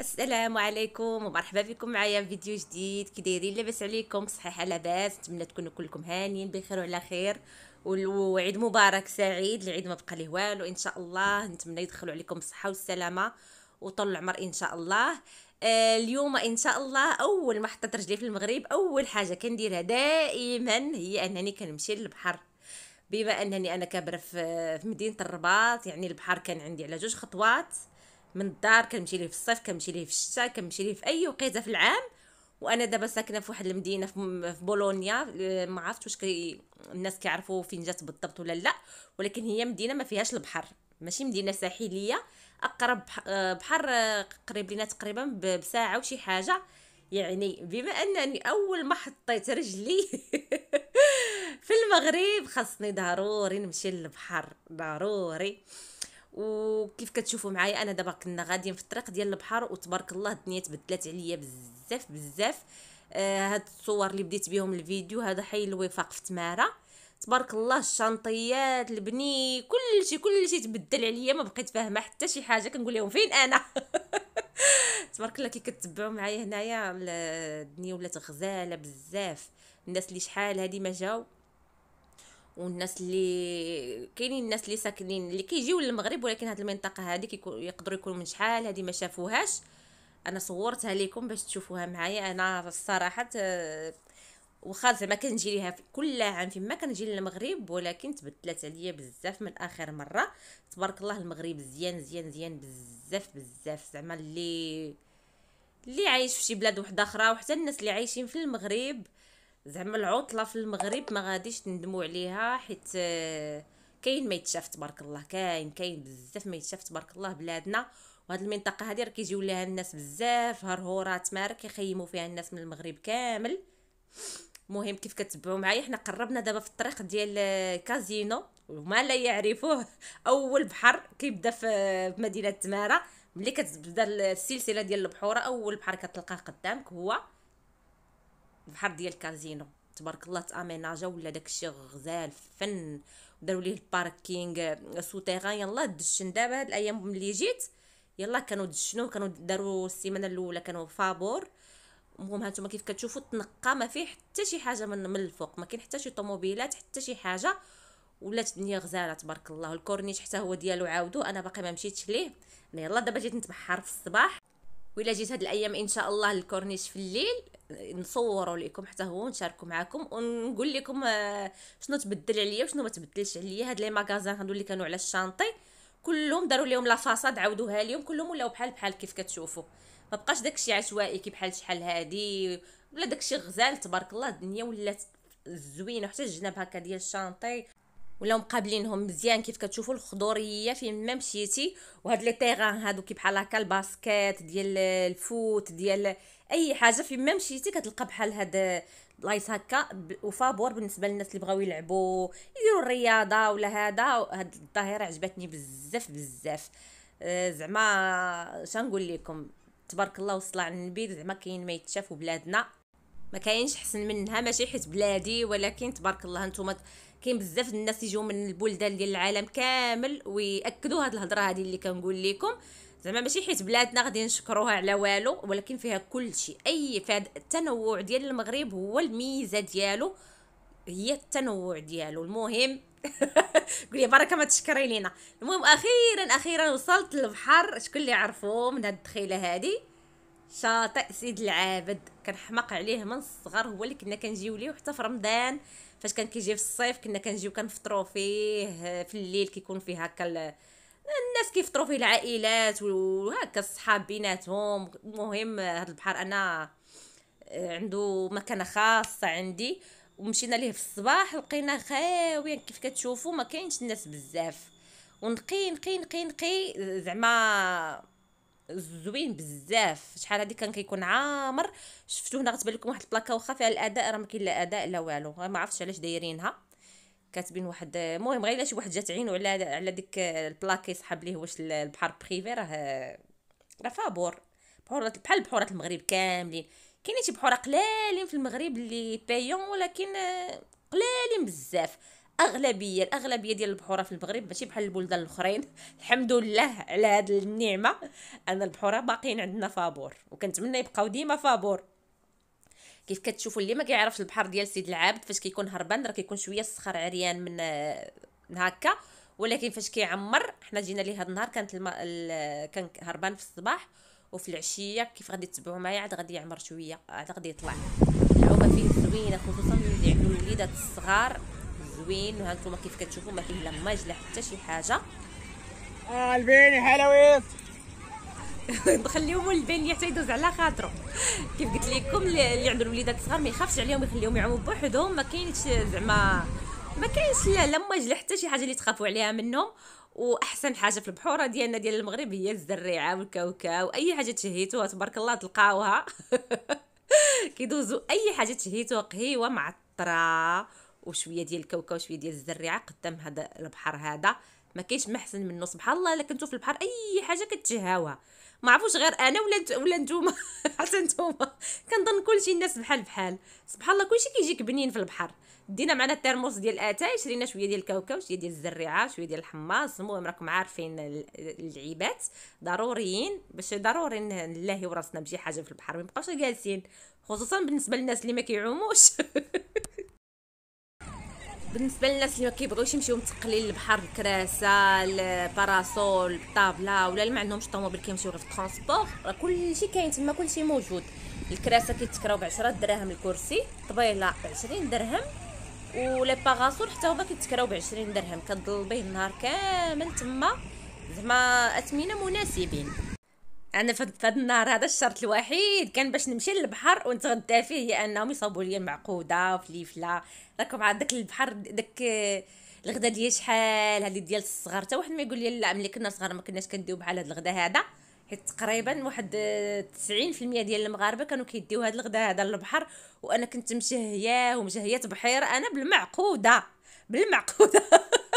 السلام عليكم ومرحبا بكم معايا في فيديو جديد. كي دايرين لاباس عليكم صحيحه لاباس. نتمنى تكونوا كلكم هانيين بخير وعلى خير. وعيد مبارك سعيد العيد ما بقى ليه والو. إن شاء الله نتمنى يدخلوا عليكم الصحه والسلامة وطول العمر إن شاء الله. آه اليوم إن شاء الله أول ما حطيت رجلي في المغرب أول حاجة كنديرها دائما هي أنني كنمشي للبحر. بما أنني أنا كابرة في مدينة الرباط يعني البحر كان عندي على جوج خطوات. من الدار كنمشي ليه في الصيف كنمشي ليه في الشتاء كنمشي ليه في أي وقيته في العام. وأنا دابا ساكنة في واحد المدينة في بولونيا ما عرفتش واش كي الناس كيعرفوا فين جات بالضبط ولا لا. ولكن هي مدينة ما فيهاش البحر. ماشي مدينة ساحلية أقرب بحر قريب لينا تقريبا بساعة وشي حاجة. يعني بما أنني أول ما حطيت رجلي في المغرب خاصني ضروري نمشي للبحر ضروري. وكيف كتشوفوا معايا أنا دابا كنا غاديين في الطريق ديال البحر وتبارك الله الدنيا تبدلات عليا بزاف بزاف. آه هاد الصور اللي بديت بهم الفيديو هذا حي الوفاق في تمارة. تبارك الله الشنطيات البني كلشي كلشي تبدل عليا ما بقيت فاهمة حتى شي حاجة كنقول لهم فين أنا. تبارك الله كي كتبعوا معايا هنايا الدنيا ولات غزالة بزاف. الناس اللي شحال هادي ما جاو. والناس اللي كاينين الناس اللي ساكنين اللي كيجيو للمغرب ولكن هاد المنطقة هذه يقدروا يكونوا من شحال هذه ما شافوهاش. أنا صورتها لكم باش تشوفوها معايا. أنا الصراحه وخا زعما كنجي ليها كل عام فيما كنجي للمغرب ولكن تبدلت عليا بزاف من آخر مرة. تبارك الله المغرب زيان زيان زيان بزاف بزاف. زعما اللي اللي عايش في شي بلاد وحدة أخرى وحتى الناس اللي عايشين في المغرب زعما العطلة في المغرب ما غاديش تندموا عليها حيت آه، كاين ما يتشاف تبارك الله كاين كاين بزاف ما يتشاف تبارك الله بلادنا. وهاد المنطقة هذه راه كيجيو لها الناس بزاف هرهورات مارك كيخيموا فيها الناس من المغرب كامل. مهم كيف كتبعوا معايا حنا قربنا دابا في الطريق ديال آه، كازينو. وما لا يعرفوه أول بحر كيبدا في مدينة تمارة. ملي كتبدا السلسلة ديال البحوره أول بحر كتلقاه قدامك هو. البحر ديال كازينو تبارك الله تأميناجا ولا داكشي غزال فن داروا ليه ال parking souterrain. يلا دشن دابا هاد الأيام ملي جيت يلا كانوا دشنو كانوا داروا السيمانة الأولى كانوا فابور. المهم هانتوما كيف كتشوفوا تنقى ما فيه حتى شي حاجة من من الفوق. ما كاين حتى شي طوموبيلات حتى شي حاجة. ولات الدنيا غزالة تبارك الله. الكورنيش حتى هو ديالو عاودو. أنا باقي ما مشيتش ليه. يلا دابا جيت نتبحر في الصباح. وإلا جيت هاد الأيام إن شاء الله الكورنيش في الليل. نصوروا لكم حتى هو ونشاركوا معكم ونقول لكم آه، شنو تبدل عليا وشنو ما تبدلش عليا. هاد لي ماغازان هادو اللي كانوا على الشانطي. كلهم داروا لهم لا فاصاد عاودوها لهم كلهم ولاو بحال بحال كيف كتشوفوا. ما بقاش داكشي عشوائي كي بحال شحال هادي ولا داكشي غزال تبارك الله. الدنيا ولات زوينة حتى الجناب هكا ديال الشانطي. ولاو مقابلينهم مزيان كيف كتشوفوا. الخضورية فين ما مشيتي. وهاد les terrains هادو كي بحال هكا ال basket ديال ال foot ديال أي حاجة فين ما مشيتي كتلقى بحال هاد بلايص هكا وفابور بالنسبة للناس اللي بغاو يلعبوا يديروا الرياضة ولا هذا هاد الظاهرة عجبتني بزاف بزاف. أه زعما شنقول لكم تبارك الله وصلى على النبي زعما كاين ما يتشاف بلادنا. ما كاينش حسن منها ماشي حيت بلادي ولكن تبارك الله نتوما كاين بزاف الناس يجيو من البلدان ديال العالم كامل ويأكدوا هاد الهضرة هذه اللي كنقول لكم. زعما ماشي حيت بلادنا غادي نشكروها على والو ولكن فيها كل شيء أي فهاد التنوع ديال المغرب هو الميزة ديالو. هي التنوع ديالو. المهم قولي بركه ما تشكري لينا. المهم أخيرا أخيرا وصلت للبحر. شكون اللي عرفوا من هاد الدخيلة هادي. شاطئ سيد العابد. كنحماق عليه من الصغر. هو اللي كنا كنجيو ليه حتى في رمضان. فاش كان كيجي في الصيف كنا كنجيو كنفطروا فيه. في الليل كيكون فيه هكا الناس كيفطروا فيه العائلات وهكا الصحاب بيناتهم. المهم هذا البحر أنا آه، عنده مكانة خاصة عندي. ومشينا ليه في الصباح لقينا خاوي كيف كتشوفوا ما كاينش الناس بزاف. ونقي نقي نقي نقي زعما زوين بزاف. شحال هادي كان كيكون عامر. شفتو هنا غتبان لكم واحد البلاكة واخا فيها الأداء راه ما كاين لا أداء لا والو. ما عرفتش علاش دايرينها. كاتبين واحد المهم غير شي واحد جات عينو على على ديك البلاكي يسحب ليه واش البحر privé راه راه فابور. بحورات بحال بحورات المغرب كاملين. كاينين شي بحورة قلالين في المغرب اللي payants ولكن قلالين بزاف. الاغلبيه الأغلبية ديال البحورة في المغرب ماشي بحال البلدان الأخرين. الحمد لله على هذه النعمة أن البحورة باقيين عندنا فابور. وكنتمنى يبقاو ديما فابور. كيف كتشوفوا اللي ما كيعرفش البحر ديال سيد العابد فاش كيكون هربان راه كيكون شوية الصخر عريان من من هكا. ولكن فاش كيعمر حنا جينا ليه هذا النهار كانت الم... ال... كان هربان في الصباح وفي العشية. كيف غادي تتبعوا معايا؟ عاد غادي يعمر شوية عاد غادي يطلع. العومة فيه زوينة خصوصا اللي عندو الوليدات الصغار زوين. وهانتوما كيف كتشوفوا ما فيه لا ماج لا حتى شي حاجة. آه البيني حلويات نخليهم البين حتى يدوز على خاطرو. كيف قلت لكم اللي عنده الوليدات الصغار ما يخافش عليهم يخليهم يعوموا بوحدهم. ما كاينش زعما ما كاينش لا لا حتى شي حاجة اللي تخافوا عليها منهم. وأحسن حاجة في البحوره ديالنا ديال المغرب هي الزريعة والكاوكاو أي حاجة تشهيتوها تبارك الله تلقاوها. كيدوزوا أي حاجة تشهيتوها قهيوة معطرة. وشوية ديال الكاوكاو وشويه ديال الزريعة قدام هذا البحر هذا. ما كاينش محسن منه سبحان الله. إلا كنتو في البحر أي حاجة كتشهاوها. ما عرفوش غير أنا ولا ولا نتوما. حتى نتوما. كنظن كلشي الناس بحال بحال. سبحان الله كلشي كيجيك بنين في البحر. دينا معنا الترموس ديال اتاي شرينا شوية ديال الكاوكاو شوية ديال الزريعة شوية ديال الحماص المهم راكم عارفين اللعيبات ضروريين باش ضروري نلاهي راسنا بشي حاجة في البحر. ما جالسين خصوصا بالنسبة للناس اللي ما كيعوموش. بالنسبة للناس اللي ما كيبغيوش يمشيو متقلين للبحر الكراسة ال parasol الطابلة ولا اللي ما عندهمش طوموبيل كيمشيو غير في ال transport راه كلشي كاين تما كلشي موجود. الكراسة كيتكراو ب 10 دراهم الكرسي طبيلة ب 20 درهم و les parasols حتى هما كيتكراو ب 20 درهم كتضل النهار كامل تما زعما أثمنة مناسبين. أنا هذا النهار هذا الشرط الوحيد كان باش نمشي للبحر ونتغدى فيه هي أنهم يصاوبوا لي معقوده وفليفله راكم عاد داك البحر داك الغدا ديال شحال؟ هذه ديال الصغار حتى واحد ما يقول لي لا ملي كنا صغار ما كناش كنديو بحال هذا الغدا هذا. حيت تقريبا واحد 90% ديال المغاربة كانوا كيديو هذا الغدا هذا للبحر. وأنا كنت مشهياه ومشهية بحيرة أنا بالمعقودة بالمعقودة.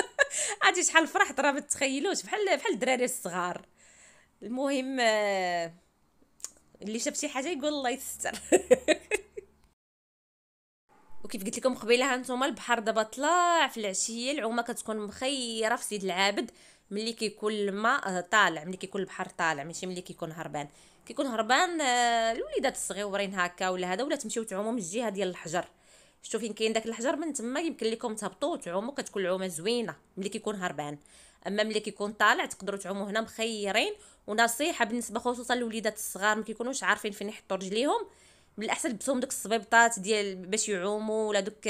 عرفتي شحال فرحت راه ما تخيلوش. بحال بحال الدراري الصغار. المهم اللي شاف شي حاجة يقول الله يستر. وكيف قلت لكم قبيلة هانتوما البحر دابا طلع في العشية العومة كتكون مخيرة في سيد العابد ملي كيكون الماء آه، طالع ملي كيكون البحر طالع ماشي ملي كيكون هربان. كيكون هربان آه، الوليدات الصغيورين هكا ولا هذا ولا تمشيو تعوموا من الجهة ديال الحجر. شفتوا فين كاين داك الحجر من تما يمكن لكم تهبطوا وتعوموا كتكون العومة زوينة ملي كيكون هربان. أما ملي كيكون طالع تقدروا تعوموا هنا مخيرين. ونصيحة بالنسبة خصوصا للوليدات الصغار ما كيكونوش عارفين فين يحطوا رجليهم من الأحسن لبسهم دوك الصبيبطات ديال باش يعوموا ولا دوك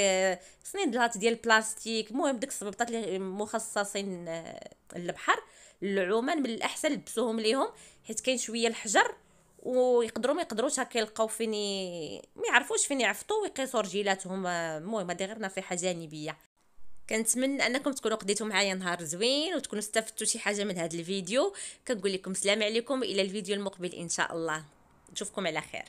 صنيدلات ديال البلاستيك المهم دوك الصبيبطات اللي مخصصين آه، للبحر العومان من الأحسن لبسوهم ليهم حيت كاين شوية الحجر ويقدروا ما يقدروش. هكا يلقاو فين ما يعرفوش فين يعفطوا ويقيسوا رجيلاتهم. آه، المهم هذه غير نصيحة جانبية. كنتمنى أنكم تكونوا قضيتوا معايا نهار زوين وتكونوا استفدتوا شي حاجة من هذا الفيديو. كنقول لكم السلام عليكم إلى الفيديو المقبل إن شاء الله. نشوفكم على خير.